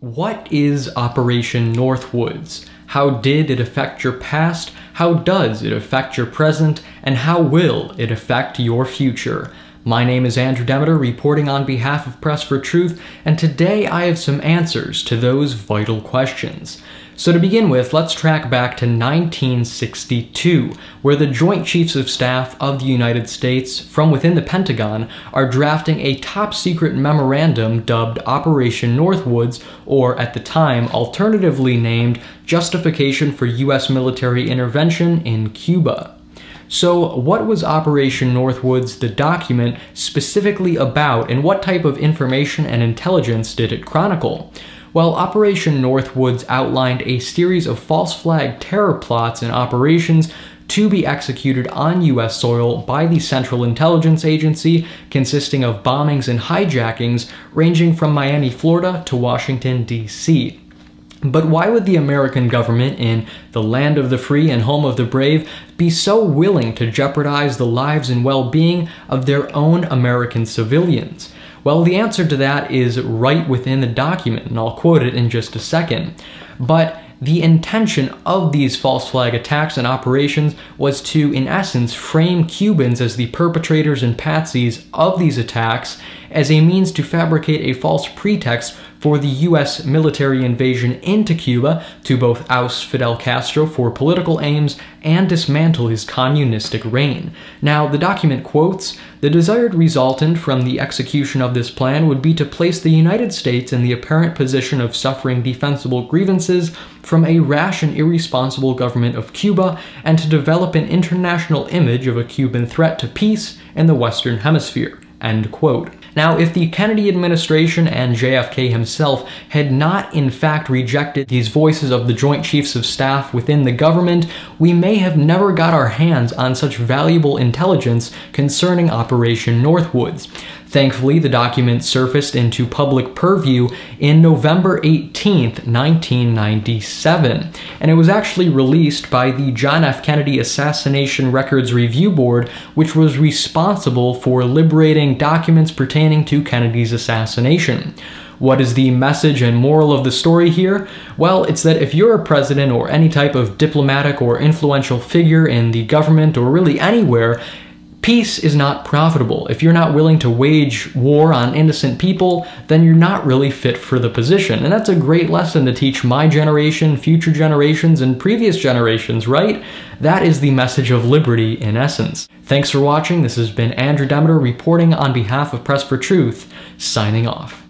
What is Operation Northwoods? How did it affect your past? How does it affect your present? And how will it affect your future? My name is Andrew Demeter, reporting on behalf of Press for Truth, and today I have some answers to those vital questions. So to begin with, let's track back to 1962, where the Joint Chiefs of Staff of the United States from within the Pentagon are drafting a top secret memorandum dubbed Operation Northwoods, or at the time alternatively named Justification for U.S. Military Intervention in Cuba. So, what was Operation Northwoods, the document, specifically about, and what type of information and intelligence did it chronicle? While Operation Northwoods outlined a series of false flag terror plots and operations to be executed on US soil by the Central Intelligence Agency, consisting of bombings and hijackings ranging from Miami, Florida to Washington, D.C. But why would the American government, in the land of the free and home of the brave, be so willing to jeopardize the lives and well being of their own American civilians? Well, the answer to that is right within the document, and I'll quote it in just a second. But the intention of these false flag attacks and operations was to, in essence, frame Cubans as the perpetrators and patsies of these attacks as a means to fabricate a false pretext for the US military invasion into Cuba to both oust Fidel Castro for political aims and dismantle his communistic reign. Now, the document quotes The desired resultant from the execution of this plan would be to place the United States in the apparent position of suffering defensible grievances from a rash and irresponsible government of Cuba and to develop an international image of a Cuban threat to peace in the Western Hemisphere. End quote. Now, if the Kennedy administration and JFK himself had not in fact rejected these voices of the Joint Chiefs of Staff within the government, we may have never got our hands on such valuable intelligence concerning Operation Northwoods. Thankfully, the document surfaced into public purview in November 18, 1997, and it was actually released by the John F. Kennedy Assassination Records Review Board, which was responsible for liberating documents pertaining to Kennedy's assassination. What is the message and moral of the story here? Well, it's that if you're a president or any type of diplomatic or influential figure in the government or really anywhere, Peace is not profitable. If you're not willing to wage war on innocent people, then you're not really fit for the position. And that's a great lesson to teach my generation, future generations, and previous generations, right? That is the message of liberty in essence. Thanks for watching. This has been Andrew Demeter reporting on behalf of Press for Truth, signing off.